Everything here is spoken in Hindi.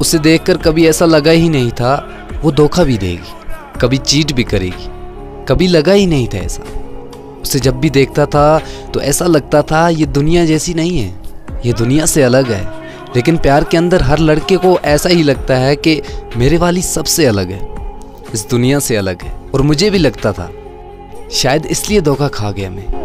उसे देखकर कभी ऐसा लगा ही नहीं था, वो धोखा भी देगी, कभी चीट भी करेगी, कभी लगा ही नहीं था ऐसा। उसे जब भी देखता था तो ऐसा लगता था, ये दुनिया जैसी नहीं है, ये दुनिया से अलग है। लेकिन प्यार के अंदर हर लड़के को ऐसा ही लगता है कि मेरे वाली सबसे अलग है, इस दुनिया से अलग है, और मुझे भी लगता था, शायद इसलिए धोखा खा गया मैं।